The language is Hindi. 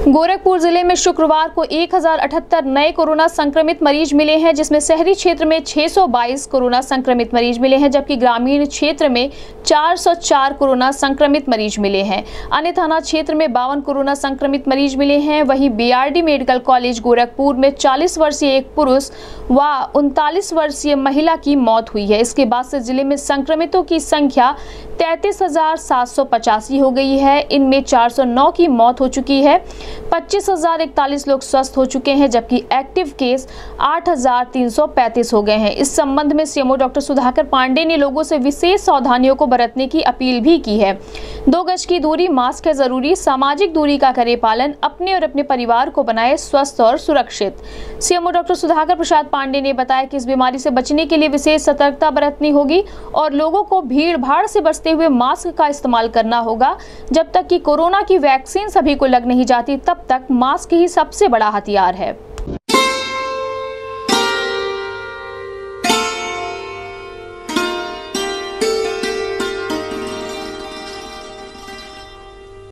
गोरखपुर ज़िले में शुक्रवार को एक हज़ार अठहत्तर नए कोरोना संक्रमित मरीज़ मिले हैं, जिसमें शहरी क्षेत्र में 622 कोरोना संक्रमित मरीज़ मिले हैं, जबकि ग्रामीण क्षेत्र में 404 कोरोना संक्रमित मरीज़ मिले हैं। अन्य थाना क्षेत्र में बावन कोरोना संक्रमित मरीज़ मिले हैं, वहीं बीआरडी मेडिकल कॉलेज गोरखपुर में 40 वर्षीय एक पुरुष व उनतालीस वर्षीय महिला की मौत हुई है। इसके बाद से ज़िले में संक्रमितों की संख्या तैतीस हो गई है। इनमें 409 की मौत हो चुकी है। पच्चीस हज़ार इकतालीस लोग स्वस्थ हो चुके हैं जबकि एक्टिव केस 8,335 हो गए हैं। इस संबंध में सीएमओ डॉक्टर सुधाकर पांडे ने लोगों से विशेष सावधानियों को बरतने की अपील भी की है। दो गज की दूरी मास्क है ज़रूरी सामाजिक दूरी का करे पालन अपने और अपने परिवार को बनाए स्वस्थ और सुरक्षित। सीएमओ डॉक्टर सुधाकर प्रसाद पांडे ने बताया कि इस बीमारी से बचने के लिए विशेष सतर्कता बरतनी होगी और लोगों को भीड़ भाड़ से बचते हुए मास्क का इस्तेमाल करना होगा। जब तक कि कोरोना की वैक्सीन सभी को लग नहीं जाती, तब तक मास्क ही सबसे बड़ा हथियार है।